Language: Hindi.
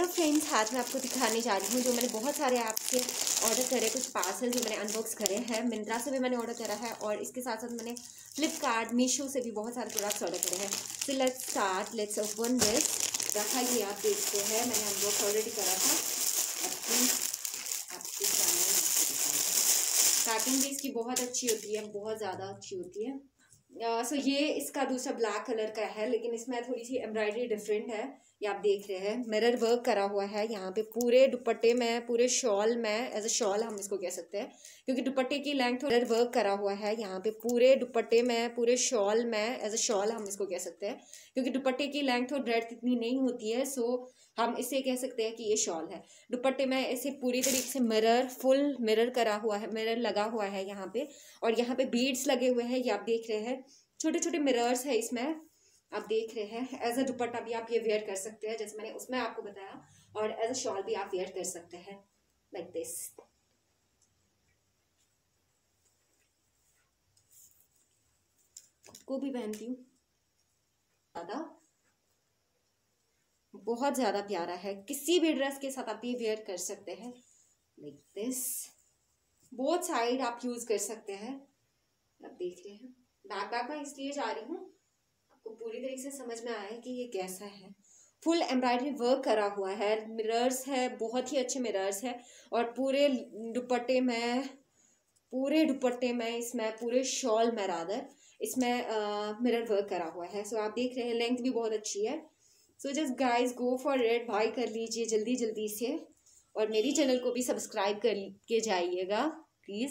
हेलो फ्रेंड्स हाथ में आपको दिखाने जा रही हूँ, जो मैंने बहुत सारे ऐप आपके ऑर्डर करे, कुछ पार्सल जो मैंने अनबॉक्स करे हैं, मिंत्रा से भी मैंने ऑर्डर करा है और इसके साथ साथ मैंने फ्लिपकार्ट मीशो से भी बहुत सारे प्रोडक्ट्स ऑर्डर करे हैं। So let's start let's open this रखा ये आप देखते हैं, मैंने अनबॉक्स ऑलरेडी करा था। आपकी सामने भी इसकी बहुत अच्छी होती है, बहुत ज़्यादा अच्छी होती है। सो ये इसका दूसरा ब्लैक कलर का है, लेकिन इसमें थोड़ी सी एम्ब्रॉयडरी डिफरेंट है। ये आप देख रहे हैं मिरर वर्क करा हुआ है। यहाँ पे पूरे दुपट्टे में, पूरे शॉल में एज अ शॉल हम इसको कह सकते हैं, क्योंकि दुपट्टे की लेंथ मिरर वर्क करा हुआ है। यहाँ पे पूरे दुपट्टे में, पूरे शॉल में एज अ शॉल हम इसको कह सकते हैं, क्योंकि दुपट्टे की लेंथ और ब्रेड इतनी नहीं होती है सो हम इसे कह सकते हैं कि ये शॉल है। दुपट्टे में इसे पूरी तरीके से मिरर फुल मिरर करा हुआ है मिरर लगा हुआ है यहाँ पे, और यहाँ पे बीड्स लगे हुए हैं, ये आप देख रहे हैं। छोटे छोटे मिरर्स है इसमें, आप देख रहे हैं। एज अ दुपट्टा भी आप ये वेयर कर सकते हैं, जैसे मैंने उसमें आपको बताया। और एज अ शॉल भी आप वेयर कर सकते हैं लाइक दिस को भी पहनती हूँ। ज़्यादा। बहुत ज़्यादा प्यारा है। किसी भी ड्रेस के साथ आप ये वेयर कर सकते हैं। लाइक दिस बोथ साइड आप यूज़ कर सकते हैं। आप देख रहे हैं। बैक बैक में इसलिए जा रही हूँ, आपको पूरी तरीके से समझ में आया कि ये कैसा है। फुल एम्ब्रॉयडरी वर्क करा हुआ है मिरर्स है, बहुत ही अच्छे मिरर्स है और पूरे दुपट्टे में, पूरे दुपट्टे में इसमें, पूरे शॉल में रादर इसमें मिरर वर्क करा हुआ है। सो आप देख रहे हैं लेंथ भी बहुत अच्छी है। So just guys go for red buy कर लीजिए जल्दी जल्दी से और मेरी चैनल को भी सब्सक्राइब कर के जाइएगा प्लीज़